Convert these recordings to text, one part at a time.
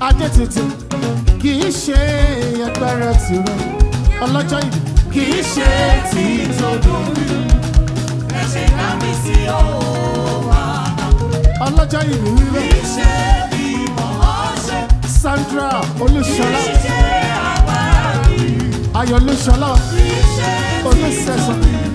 ajé tuntun kì í ṣe agbára tìrọ ọlọ́jọ́ ìlú. kì í ṣe tí tọdún rí ẹ ṣe dá mi sí ọ̀wá. ọlọ́jọ́ ìlú rírọ. kì í ṣe bí mo Sandra Olúṣọlá. kì í ṣe àwa rí. Ayọ̀ Olúṣọlá. kì í ṣe tí tọdún rí.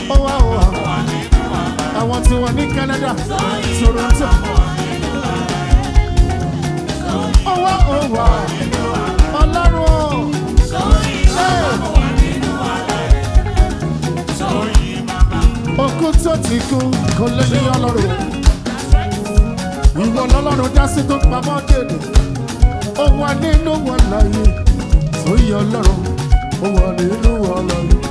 ó wá ó wá àwọn tí wọ́n ní Canada Toronto ó wá ó wá ọlọ́run ó. Okun tó ti kú kò lè ní ọlọ́run. Ìwọ lọ́lọ́run dá sí tó pamọ́ dèdè. Ó wà nínú wọn láyé. Sóyè ọlọ́run, ó wà nínú wọn láyé.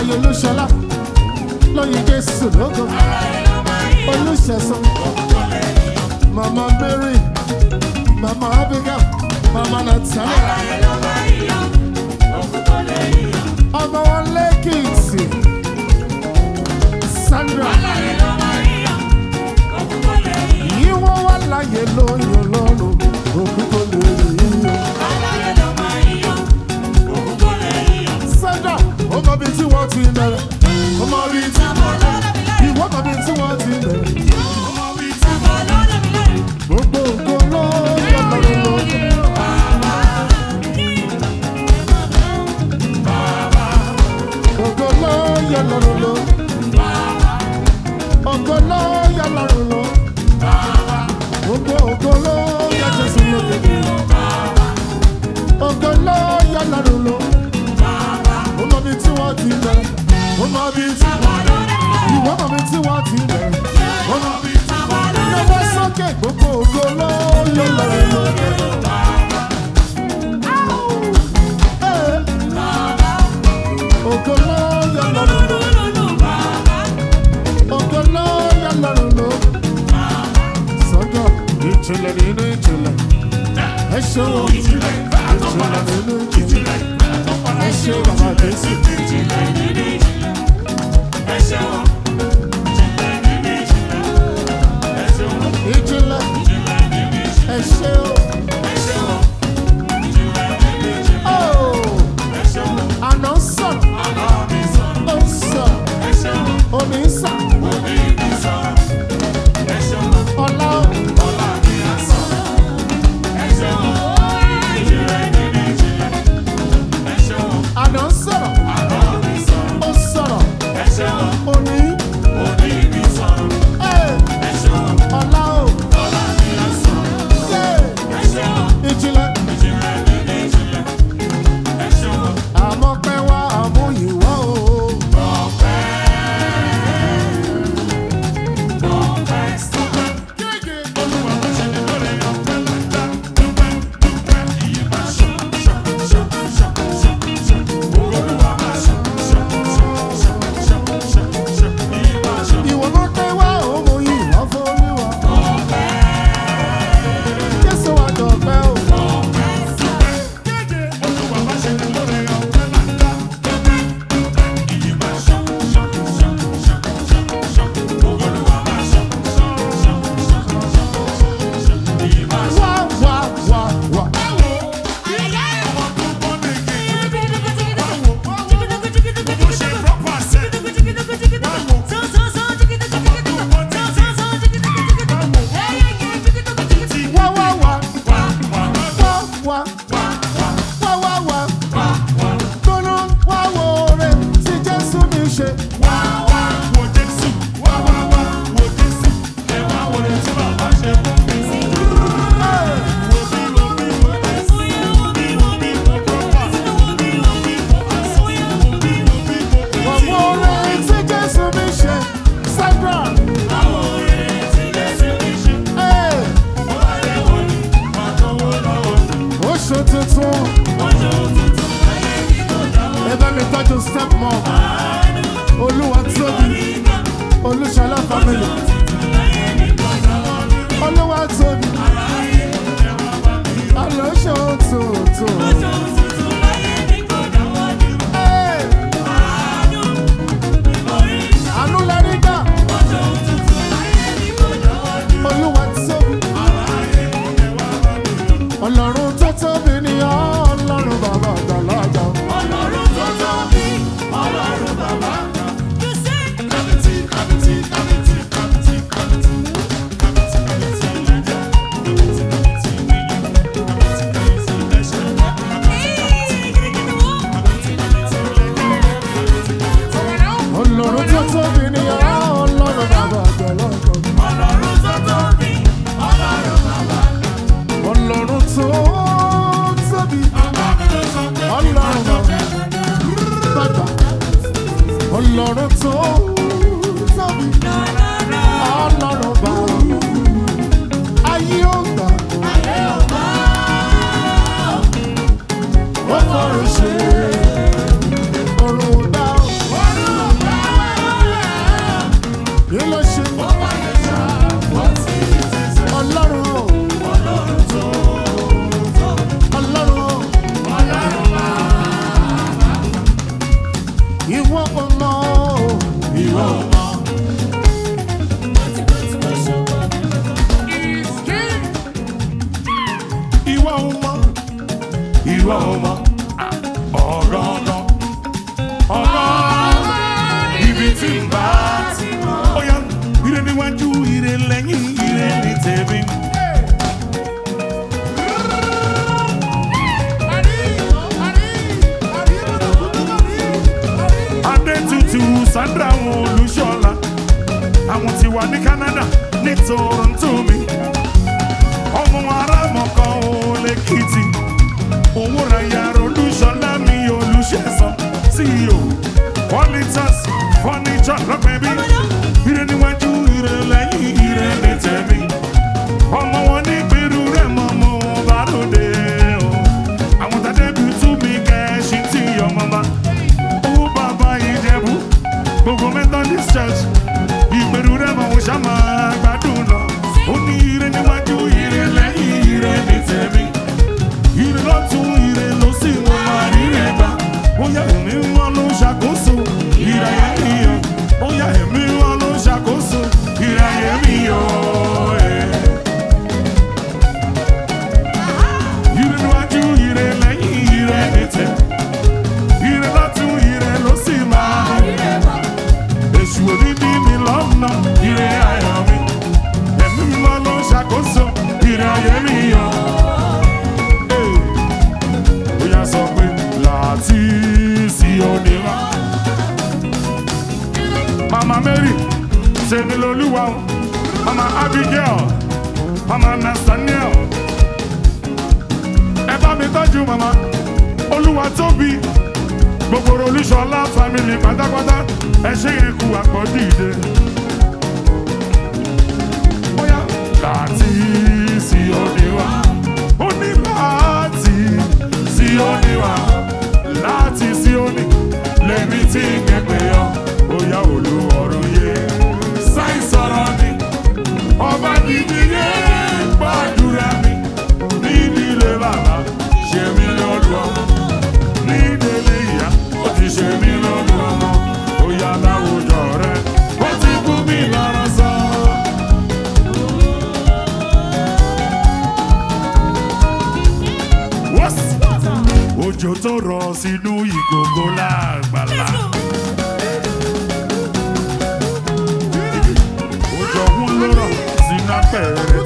ayé olúṣọlá lóye jésù lógo olùṣẹ̀sán mama mary mama Abiga, mama natalia ọmọ wọn lẹ́kìtì sandra yíwọ́ wà láyé lóyún lọ́rùn ti bẹ̀rẹ̀ kó mọ bí ti bẹ̀rẹ̀ ìwọ́n mọ̀ bí tí wọ́n ti bẹ̀rẹ̀. gbogbo ògo ló yọ lọ́rùn lọ́rùn. Lord. ọlọ́run tó sọ́mi ọlọ́run bá ayé ò gbà ó fọ́rọ̀ ṣe. tí ń bá ti mọ́. ó yá ire níwájú ire lẹ́yìn ire ní tèmi. Adétutù Sandra àwọn Olúṣọlá àwọn tí wà ní Canada ní Toronto mi ọmọ arámọ̀kan Olèkìtì. What's up, baby? èṣù òdìdí mi lọ́nà ire ayọ̀ mi ẹ̀mí mímọ́ ló ń ṣàkóso ire ayé mi yọ. bóyá mama Mary ṣèmi lolúwa o mama Abigail mama Nathaniel Eba bá mi tọ́jú mama olúwa gbogbo Olúṣọlá family pátápátá ẹ ṣe yẹn kú àpọ̀ dìde. Láti sí òde wa, ó ní láti sí òde wa, láti sí òde, lèmi tí kẹ̀kẹ́ yọ, ó yá olúwọ̀rọ̀ yẹ, sáì sọ̀rọ̀ ni, ọba gidi yẹ. bird.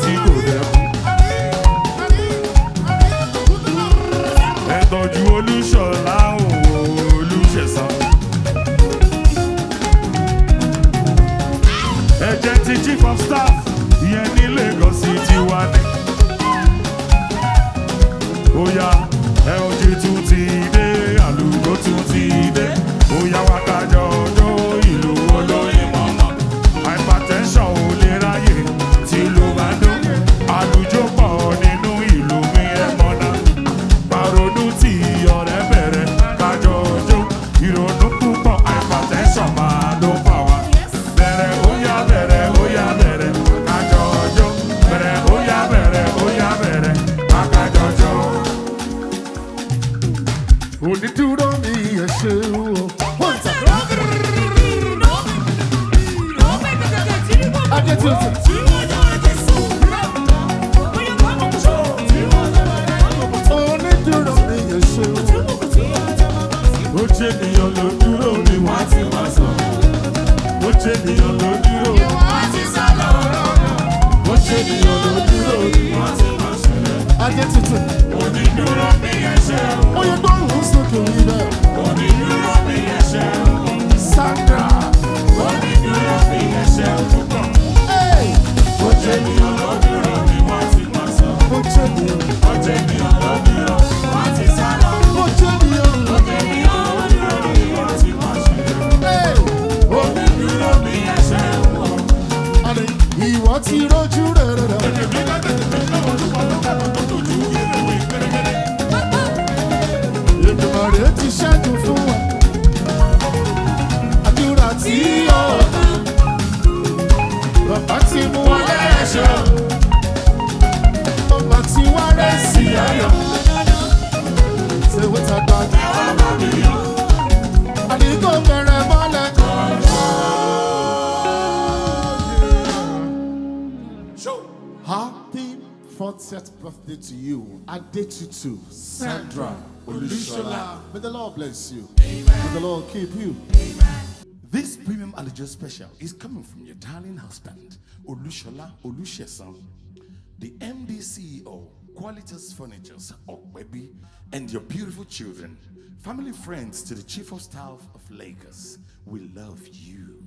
47th birthday to you. I date you too, Sandra Olushola. May the Lord bless you. Amen. May the Lord keep you. Amen. This premium allergen special is coming from your darling husband, Olushola Olushesan, the MD CEO, Qualitas Furnitures, Okwebi, and your beautiful children, family friends to the Chief of Staff of Lagos. We love you.